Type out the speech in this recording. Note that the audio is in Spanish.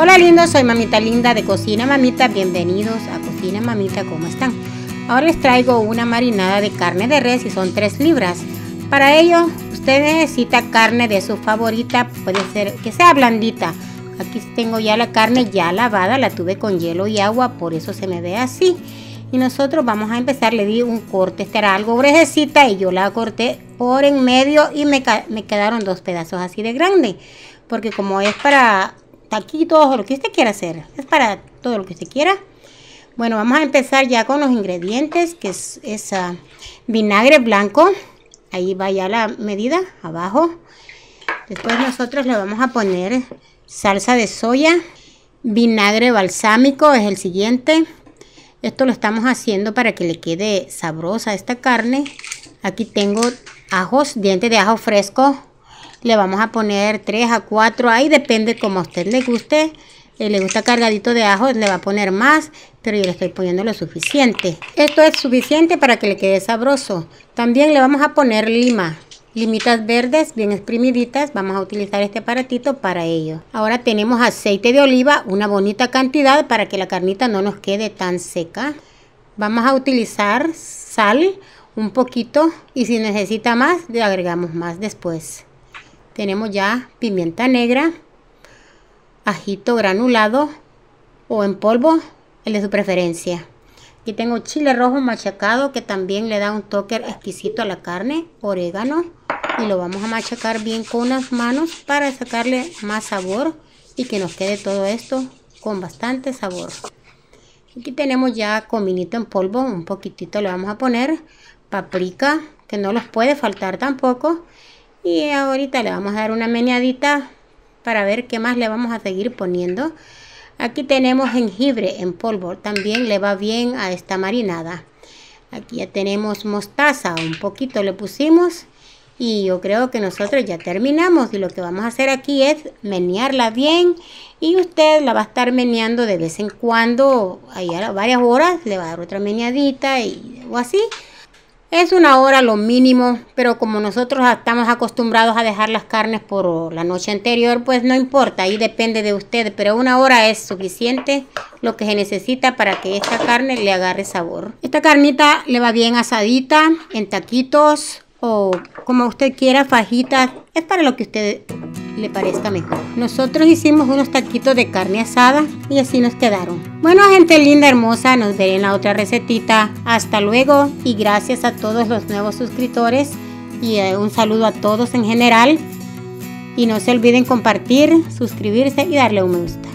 Hola lindos, soy Mamita Linda de Cocina Mamita. Bienvenidos a Cocina Mamita, ¿cómo están? Ahora les traigo una marinada de carne de res y son 3 libras. Para ello, usted necesita carne de su favorita, puede ser que sea blandita. Aquí tengo ya la carne ya lavada, la tuve con hielo y agua, por eso se me ve así. Y nosotros vamos a empezar, le di un corte, esta era algo gruesecita y yo la corté por en medio y me, me quedaron dos pedazos así de grande. Porque como es para aquí todo lo que usted quiera hacer. Es para todo lo que usted quiera. Bueno, vamos a empezar ya con los ingredientes, que es, vinagre blanco. Ahí va ya la medida, abajo. Después nosotros le vamos a poner salsa de soya. Vinagre balsámico es el siguiente. Esto lo estamos haciendo para que le quede sabrosa esta carne. Aquí tengo ajos, dientes de ajo fresco, le vamos a poner 3 a 4, ahí depende como a usted le guste. Eh, le gusta cargadito de ajo, le va a poner más, pero yo le estoy poniendo lo suficiente. Esto es suficiente para que le quede sabroso. También le vamos a poner lima, limitas verdes bien exprimiditas. Vamos a utilizar este aparatito para ello. Ahora tenemos aceite de oliva, una bonita cantidad para que la carnita no nos quede tan seca. Vamos a utilizar sal, un poquito, y si necesita más, le agregamos más después. Tenemos ya pimienta negra, ajito granulado o en polvo, el de su preferencia. Aquí tengo chile rojo machacado que también le da un toque exquisito a la carne, orégano y lo vamos a machacar bien con las manos para sacarle más sabor y que nos quede todo esto con bastante sabor. Aquí tenemos ya cominito en polvo, un poquitito le vamos a poner, paprika, que no los puede faltar tampoco, y ahorita le vamos a dar una meneadita para ver qué más le vamos a seguir poniendo. Aquí tenemos jengibre en polvo, también le va bien a esta marinada. Aquí ya tenemos mostaza, un poquito le pusimos y yo creo que nosotros ya terminamos y lo que vamos a hacer aquí es menearla bien y usted la va a estar meneando de vez en cuando, a varias horas le va a dar otra meneadita y, o así es una hora lo mínimo, pero como nosotros estamos acostumbrados a dejar las carnes por la noche anterior, pues no importa, ahí depende de usted, pero una hora es suficiente lo que se necesita para que esta carne le agarre sabor. Esta carnita le va bien asadita, en taquitos o como usted quiera, fajitas, es para lo que usted le parezca mejor. Nosotros hicimos unos taquitos de carne asada y así nos quedaron. Bueno, gente linda, hermosa, nos veré en la otra recetita. Hasta luego y gracias a todos los nuevos suscriptores y eh, un saludo a todos en general. Y no se olviden compartir, suscribirse y darle un me gusta.